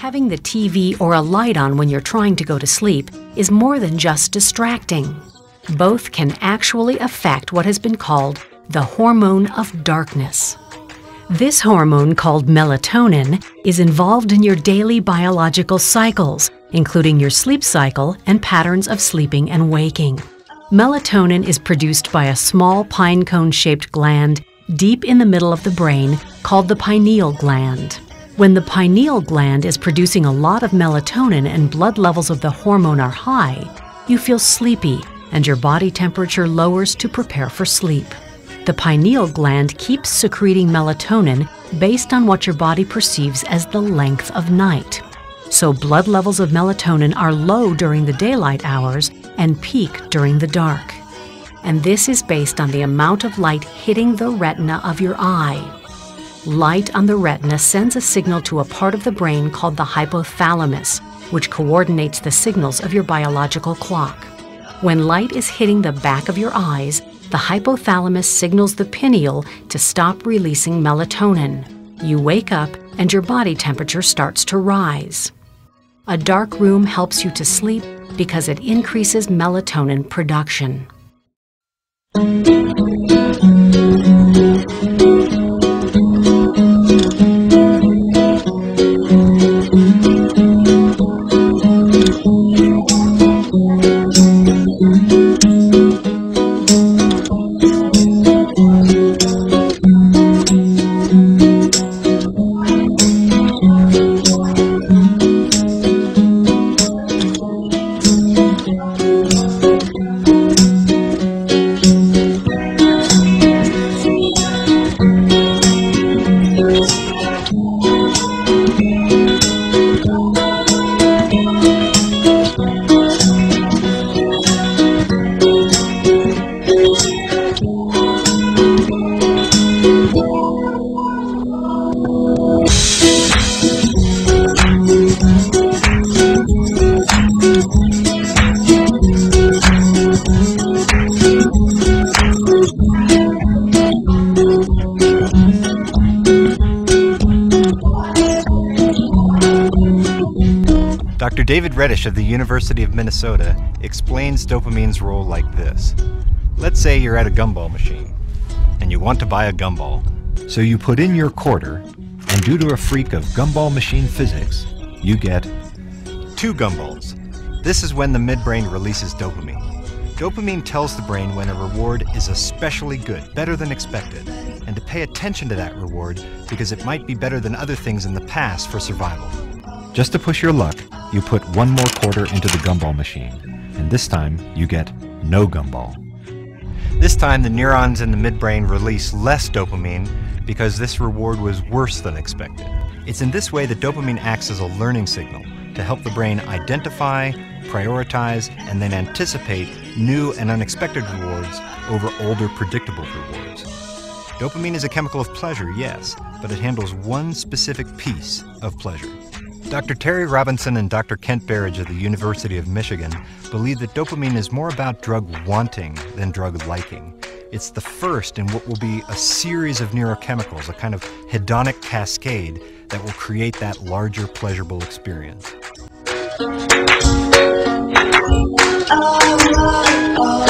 Having the TV or a light on when you're trying to go to sleep is more than just distracting. Both can actually affect what has been called the hormone of darkness. This hormone, called melatonin, is involved in your daily biological cycles, including your sleep cycle and patterns of sleeping and waking. Melatonin is produced by a small pine cone shaped gland deep in the middle of the brain called the pineal gland. When the pineal gland is producing a lot of melatonin and blood levels of the hormone are high, you feel sleepy and your body temperature lowers to prepare for sleep. The pineal gland keeps secreting melatonin based on what your body perceives as the length of night. So blood levels of melatonin are low during the daylight hours and peak during the dark. And this is based on the amount of light hitting the retina of your eye. Light on the retina sends a signal to a part of the brain called the hypothalamus, which coordinates the signals of your biological clock. When light is hitting the back of your eyes, the hypothalamus signals the pineal to stop releasing melatonin. You wake up and your body temperature starts to rise. A dark room helps you to sleep because it increases melatonin production. David Redish of the University of Minnesota explains dopamine's role like this. Let's say you're at a gumball machine and you want to buy a gumball. So you put in your quarter, and due to a freak of gumball machine physics, you get Two gumballs. This is when the midbrain releases dopamine. Dopamine tells the brain when a reward is especially good, better than expected, and to pay attention to that reward because it might be better than other things in the past for survival. Just to push your luck, you put one more quarter into the gumball machine, and this time you get no gumball. This time, the neurons in the midbrain release less dopamine because this reward was worse than expected. It's in this way that dopamine acts as a learning signal to help the brain identify, prioritize, and then anticipate new and unexpected rewards over older predictable rewards. Dopamine is a chemical of pleasure, yes, but it handles one specific piece of pleasure. Dr. Terry Robinson and Dr. Kent Berridge of the University of Michigan believe that dopamine is more about drug wanting than drug liking. It's the first in what will be a series of neurochemicals, a kind of hedonic cascade that will create that larger pleasurable experience. Oh, oh, oh.